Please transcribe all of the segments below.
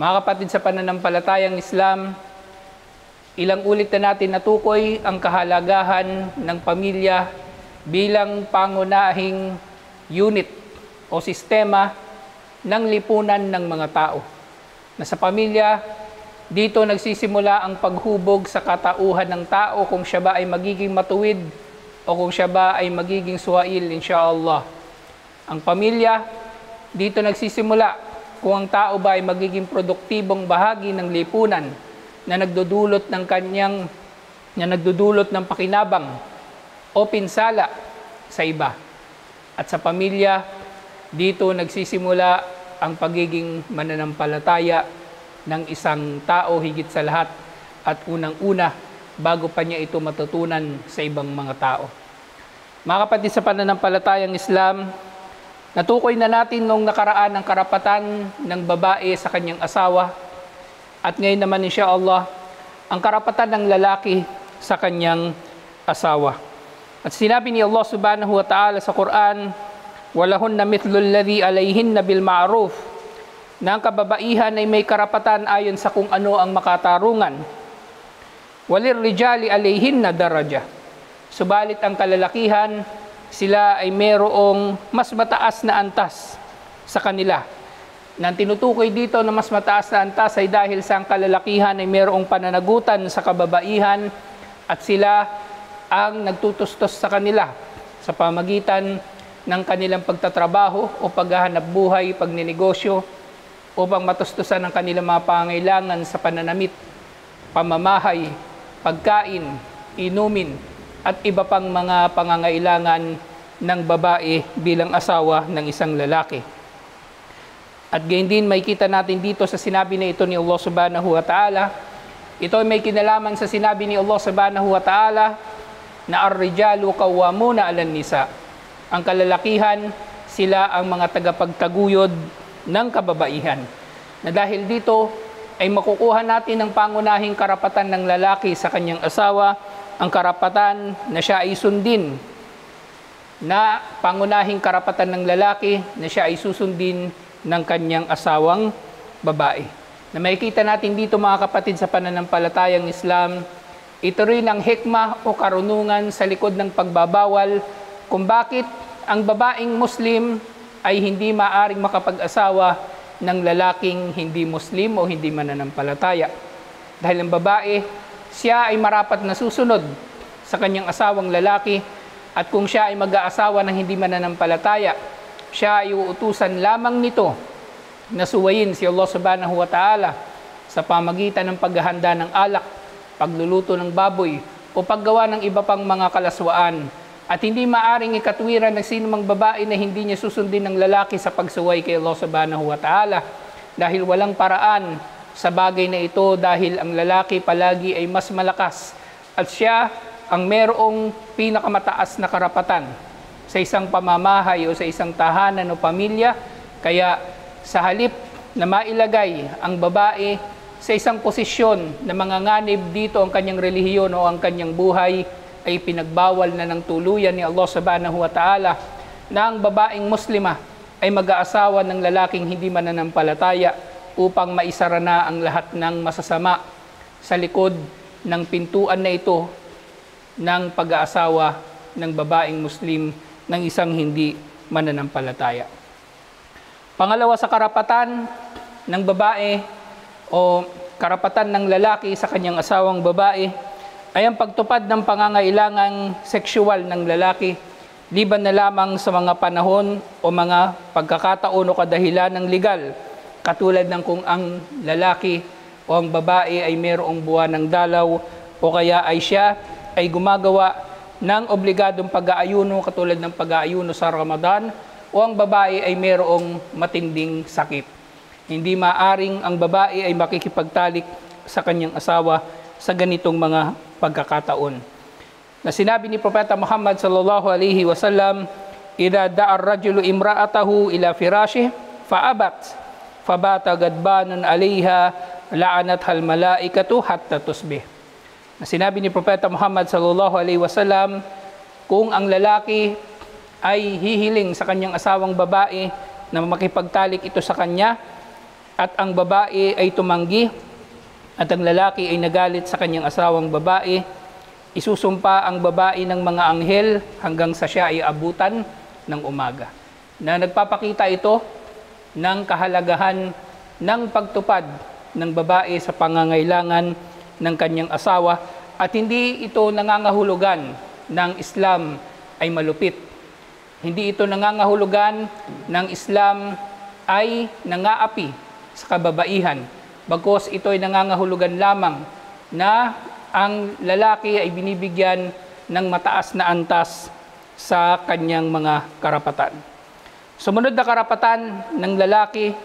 Mga kapatid sa pananampalatayang Islam, ilang ulit na natin natukoy ang kahalagahan ng pamilya bilang pangunahing unit o sistema ng lipunan ng mga tao. Na sa pamilya, dito nagsisimula ang paghubog sa katauhan ng tao kung siya ba ay magiging matuwid o kung siya ba ay magiging suwail, insyaAllah. Ang pamilya, dito nagsisimula kung ang tao ba ay magiging produktibong bahagi ng lipunan na nagdudulot ng kanyang na nagdudulot ng pakinabang o pinsala sa iba. At sa pamilya, dito nagsisimula ang pagiging mananampalataya ng isang tao higit sa lahat at unang-una bago pa niya ito matutunan sa ibang mga tao. Mga kapatid sa pananampalatayang Islam, natukoy na natin nung nakaraan ang karapatan ng babae sa kanyang asawa at ngayon naman insya Allah, ang karapatan ng lalaki sa kanyang asawa. At sinabi ni Allah subhanahu wa ta'ala sa Quran, walahun na mithlul ladhi alayhin na bil ma'ruf na ang kababaihan ay may karapatan ayon sa kung ano ang makatarungan. Walir rijali alayhin na daraja. Subalit ang kalalakihan, sila ay merong mas mataas na antas sa kanila. Nang tinutukoy dito na mas mataas na antas ay dahil sa ang kalalakihan ay merong pananagutan sa kababaihan at sila ang nagtutustos sa kanila sa pamagitan ng kanilang pagtatrabaho o paghahanap buhay, pagninegosyo, upang matustusan ang kanilang mga pangailangan sa pananamit, pamamahay, pagkain, inumin, at iba pang mga pangangailangan ng babae bilang asawa ng isang lalaki. At gayon din may kita natin dito sa sinabi na ito ni Allah subhanahu wa ta'ala. Ito ay may kinalaman sa sinabi ni Allah subhanahu wa ta'ala na ar-rijalu kawamuna alan nisa ang kalalakihan, sila ang mga tagapagtaguyod ng kababaihan. Na dahil dito ay makukuha natin ang pangunahing karapatan ng lalaki sa kanyang asawa, ang karapatan na siya ay sundin, na pangunahing karapatan ng lalaki na siya ay susundin ng kanyang asawang babae. Na makikita natin dito mga kapatid sa pananampalatayang Islam, ito rin ang hikmah o karunungan sa likod ng pagbabawal kung bakit ang babaeng Muslim ay hindi maaring makapag-asawa ng lalaking hindi Muslim o hindi mananampalataya. Dahil ang babae, siya ay marapat na susunod sa kanyang asawang lalaki at kung siya ay mag-aasawa ng hindi mananampalataya, siya ay uutusan lamang nito na suwayin si Allah subhanahu wa ta'ala sa pamagitan ng paghahanda ng alak, pagluluto ng baboy, o paggawa ng iba pang mga kalaswaan. At hindi maaring ikatwiran ng sino mang babae na hindi niya susundin ng lalaki sa pagsuway kay Allah subhanahu wa ta'ala dahil walang paraan sa bagay na ito dahil ang lalaki palagi ay mas malakas at siya ang merong pinakamataas na karapatan sa isang pamamahay o sa isang tahanan o pamilya. Kaya sa halip na mailagay ang babae sa isang posisyon na manganganib dito ang kanyang relihiyon o ang kanyang buhay ay pinagbawal na ng tuluyan ni Allah subhanahu wa ta'ala na ang babaeng muslima ay mag-aasawa ng lalaking hindi mananampalataya upang maisara na ang lahat ng masasama sa likod ng pintuan na ito ng pag-aasawa ng babaeng muslim ng isang hindi mananampalataya. Pangalawa sa karapatan ng babae o karapatan ng lalaki sa kanyang asawang babae ay ang pagtupad ng pangangailangang sexual ng lalaki liban na lamang sa mga panahon o mga pagkakataon o kadahilan ng legal katulad ng kung ang lalaki o ang babae ay mayroong buwan ng dalaw o kaya ay siya ay gumagawa ng obligadong pag-aayuno katulad ng pag-aayuno sa Ramadan o ang babae ay mayroong matinding sakit. Hindi maaring ang babae ay makikipagtalik sa kanyang asawa sa ganitong mga pagkakataon. Na sinabi ni Propeta Muhammad sallallahu alaihi wasallam, "Idza da'a ar-rajulu imra'atahu ila firashi fa'abat, fabata gadbanan 'alayha la'anat hal malaikatu hatta tusbih." Na sinabi ni Propeta Muhammad sallallahu alaihi wasallam, kung ang lalaki ay hihiling sa kanyang asawang babae na makipagtalik ito sa kanya, at ang babae ay tumanggi at ang lalaki ay nagalit sa kanyang asawang babae, isusumpa ang babae ng mga anghel hanggang sa siya ay abutan ng umaga. Na nagpapakita ito ng kahalagahan ng pagtupad ng babae sa pangangailangan ng kanyang asawa at hindi ito nangangahulugan ng Islam ay malupit. Hindi ito nangangahulugan ng Islam ay nangaapi sa kababaihan. Bagkos ito ay nangangahulugan lamang na ang lalaki ay binibigyan ng mataas na antas sa kanyang mga karapatan. Sumunod na karapatan ng lalaki,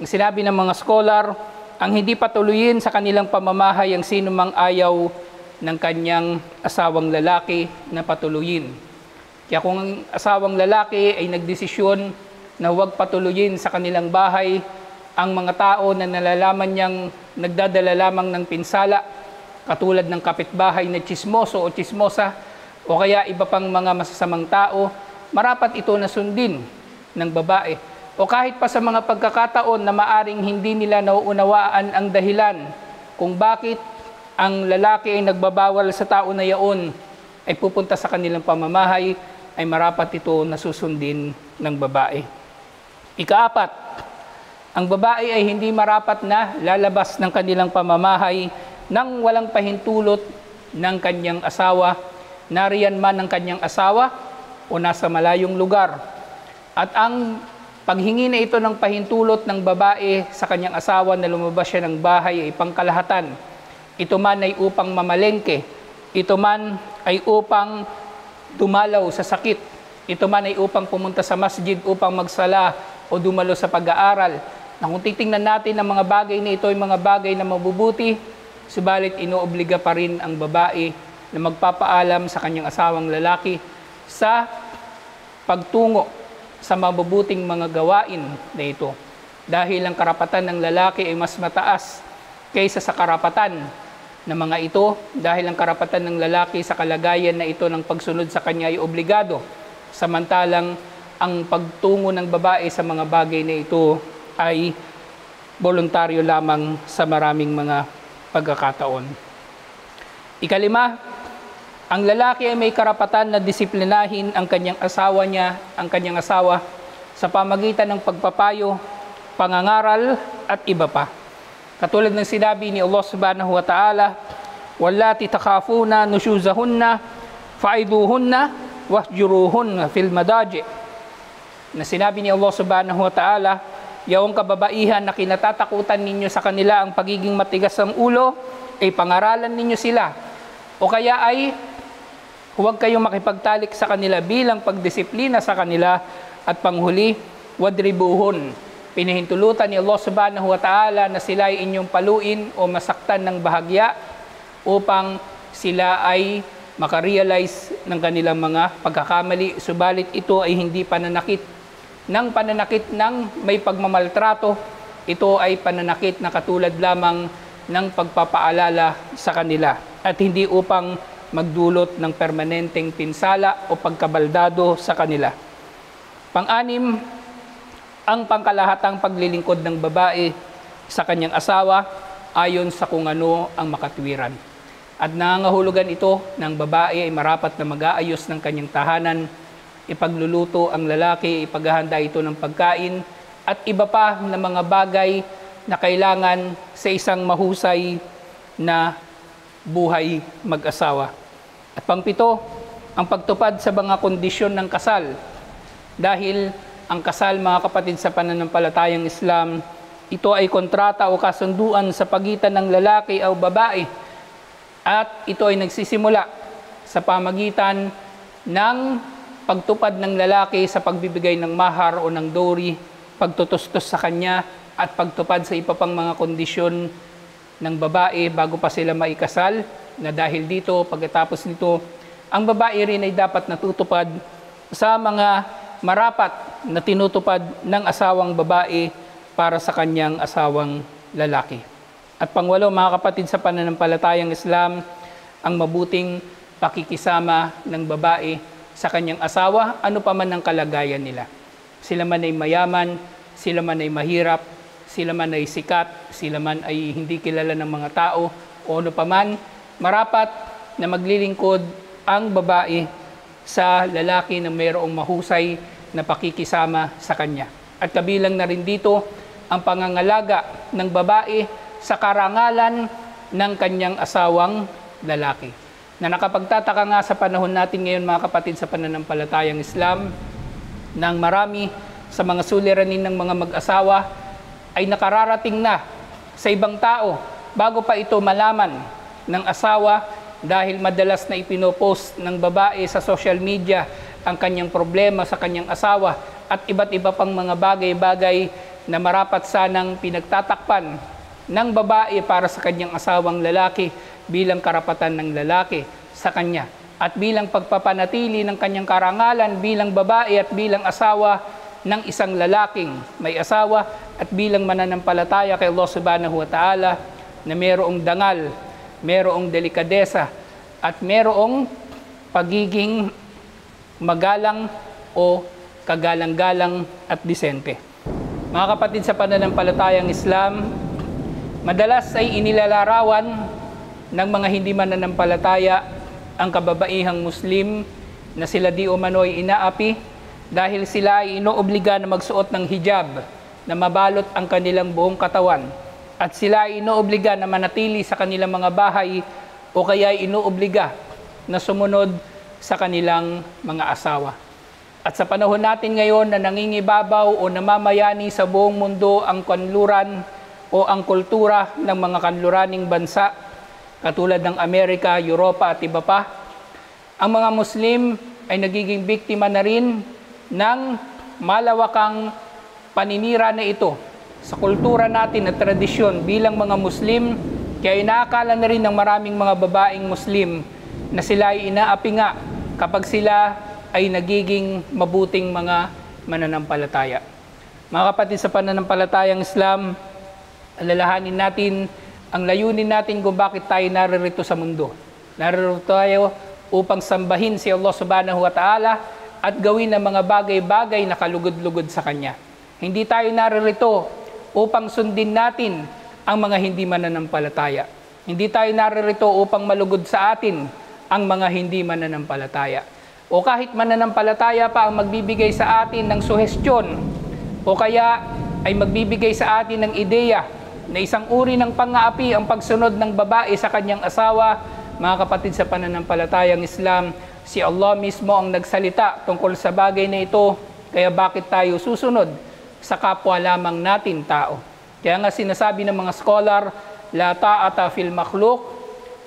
ang sinabi ng mga scholar, ang hindi patuloyin sa kanilang pamamahay ang sino mang ayaw ng kanyang asawang lalaki na patuloyin. Kaya kung ang asawang lalaki ay nagdesisyon na huwag patuloyin sa kanilang bahay ang mga tao na nalalaman niyang nagdadala lamang ng pinsala, katulad ng kapitbahay na chismoso o chismosa, o kaya iba pang mga masasamang tao, marapat ito na sundin ng babae. O kahit pa sa mga pagkakataon na maaring hindi nila nauunawaan ang dahilan kung bakit ang lalaki ay nagbabawal sa tao na yaon ay pupunta sa kanilang pamamahay, ay marapat ito na susundin ng babae. Ikaapat, ang babae ay hindi marapat na lalabas ng kanilang pamamahay nang walang pahintulot ng kanyang asawa, nariyan man ng kanyang asawa o nasa malayong lugar. At ang paghingi na ito ng pahintulot ng babae sa kanyang asawa na lumabas siya ng bahay ay pangkalahatan. Ito man ay upang mamalengke, ito man ay upang dumalaw sa sakit. Ito man ay upang pumunta sa masjid upang magsala o dumalo sa pag-aaral. Na kung titingnan natin ang mga bagay na ito ay mga bagay na mabubuti, subalit inoobliga pa rin ang babae na magpapaalam sa kanyang asawang lalaki sa pagtungo sa mabubuting mga gawain na ito. Dahil ang karapatan ng lalaki ay mas mataas kaysa sa karapatan na mga ito dahil ang karapatan ng lalaki sa kalagayan na ito ng pagsunod sa kanya ay obligado. Samantalang ang pagtungo ng babae sa mga bagay na ito ay voluntaryo lamang sa maraming mga pagkakataon. Ikalima, ang lalaki ay may karapatan na disiplinahin ang kanyang asawa niya, ang kanyang asawa sa pamagitan ng pagpapayo, pangangaral at iba pa. Katulad ng sinabi ni Allah subhanahu wa ta'ala, Wallati takhafuna nushuzahunna faiduhunna wahjuruhunna fil madaji. Na sinabi ni Allah subhanahu wa ta'ala, Yawang kababaihan na kinatatakutan ninyo sa kanila ang pagiging matigas ng ulo, ay pangaralan ninyo sila. O kaya ay huwag kayong makipagtalik sa kanila bilang pagdisiplina sa kanila at panghuli, wadribuhon pinahintulutan ni Allah subhanahu wa ta'ala na sila ay inyong paluin o masaktan ng bahagya upang sila ay makarealize ng kanilang mga pagkakamali. Subalit ito ay hindi pananakit ng pananakit ng may pagmamaltrato. Ito ay pananakit na katulad lamang ng pagpapaalala sa kanila at hindi upang magdulot ng permanenteng pinsala o pagkabaldado sa kanila. Pang-anim, ang pangkalahatang paglilingkod ng babae sa kanyang asawa ayon sa kung ano ang makatwiran. At nangangahulugan ito ng babae ay marapat na mag-aayos ng kanyang tahanan, ipagluluto ang lalaki, ipaghahanda ito ng pagkain, at iba pa na mga bagay na kailangan sa isang mahusay na buhay mag-asawa. At pangpito, ang pagtupad sa mga kondisyon ng kasal dahil ang kasal mga kapatid sa pananampalatayang Islam, ito ay kontrata o kasunduan sa pagitan ng lalaki o babae at ito ay nagsisimula sa pamagitan ng pagtupad ng lalaki sa pagbibigay ng mahar o ng dowry, pagtutustos sa kanya at pagtupad sa iba pang mga kondisyon ng babae bago pa sila maikasal na dahil dito pagkatapos nito ang babae rin ay dapat natutupad sa mga marapat na tinutupad ng asawang babae para sa kanyang asawang lalaki. At pangwalo, mga kapatid sa pananampalatayang Islam, ang mabuting pakikisama ng babae sa kanyang asawa, ano pa man ang kalagayan nila. Sila man ay mayaman, sila man ay mahirap, sila man ay sikat, sila man ay hindi kilala ng mga tao o ano paman, marapat na maglilingkod ang babae sa lalaki na mayroong mahusay na pakikisama sa kanya. At kabilang na rin dito ang pangangalaga ng babae sa karangalan ng kanyang asawang lalaki. Na nakapagtataka nga sa panahon natin ngayon mga kapatid sa pananampalatayang Islam, ng marami sa mga suliranin ng mga mag-asawa ay nakararating na sa ibang tao bago pa ito malaman ng asawa dahil madalas na ipinopost ng babae sa social media ang kanyang problema sa kanyang asawa at iba't iba pang mga bagay-bagay na marapat sanang pinagtatakpan ng babae para sa kanyang asawang lalaki bilang karapatan ng lalaki sa kanya. At bilang pagpapanatili ng kanyang karangalan bilang babae at bilang asawa ng isang lalaking may asawa at bilang mananampalataya kay Allah subhanahu wa ta'ala na mayroong dangal, mayroong delikadesa at mayroong pagiging magalang o kagalang-galang at disente. Mga kapatid sa pananampalatayang Islam, madalas ay inilalarawan ng mga hindi mananampalataya ang kababaihang Muslim na sila di umano'y inaapi dahil sila ay inoobliga na magsuot ng hijab na mabalot ang kanilang buong katawan at sila ay inoobliga na manatili sa kanilang mga bahay o kaya ay inoobliga na sumunod sa kanilang mga asawa. At sa panahon natin ngayon na nangingibabaw o namamayani sa buong mundo ang kanluran o ang kultura ng mga kanluraning bansa, katulad ng Amerika, Europa at iba pa, ang mga Muslim ay nagiging biktima na rin ng malawakang paninira na ito sa kultura natin at tradisyon bilang mga Muslim, kaya inaakala na rin ng maraming mga babaeng Muslim na sila ay inaapi nga kapag sila ay nagiging mabuting mga mananampalataya. Mga kapatid sa pananampalatayang Islam, alalahanin natin ang layunin natin kung bakit tayo naririto sa mundo. Naririto tayo upang sambahin si Allah subhanahu wa ta'ala at gawin ang mga bagay-bagay na kalugod-lugod sa Kanya. Hindi tayo naririto upang sundin natin ang mga hindi mananampalataya. Hindi tayo naririto upang malugod sa atin ang mga hindi mananampalataya. O kahit mananampalataya pa ang magbibigay sa atin ng suhestyon o kaya ay magbibigay sa atin ng ideya na isang uri ng pangaapi ang pagsunod ng babae sa kanyang asawa, mga kapatid sa pananampalatayang Islam, si Allah mismo ang nagsalita tungkol sa bagay na ito, kaya bakit tayo susunod sa kapwa lamang natin tao? Kaya nga sinasabi ng mga scholar, la ta'ata fil makhluk,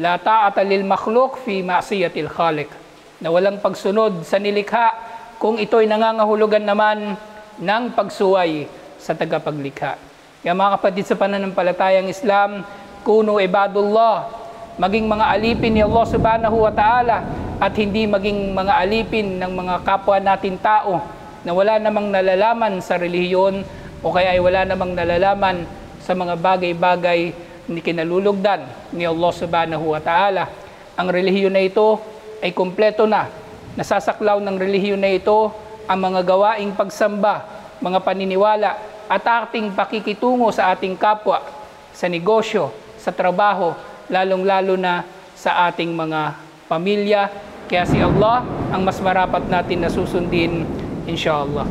la ta'ata lil makhluk fi ma'siyatil khaliq. Na walang pagsunod sa nilikha kung ito'y nangangahulugan naman ng pagsuway sa tagapaglikha. Kaya mga kapatid sa pananampalatayang Islam, kuno ibadullah, maging mga alipin ni Allah subhanahu wa ta'ala at hindi maging mga alipin ng mga kapwa natin tao na wala namang nalalaman sa relihiyon o kaya ay wala namang nalalaman sa mga bagay-bagay ni kinalulugdan ni Allah subhanahu wa ta'ala. Ang relihiyon na ito ay kumpleto na. Nasasaklaw ng relihiyon na ito ang mga gawaing pagsamba, mga paniniwala, at ating pakikitungo sa ating kapwa, sa negosyo, sa trabaho, lalong-lalo na sa ating mga pamilya. Kaya si Allah ang mas marapat natin na susundin, inşallah.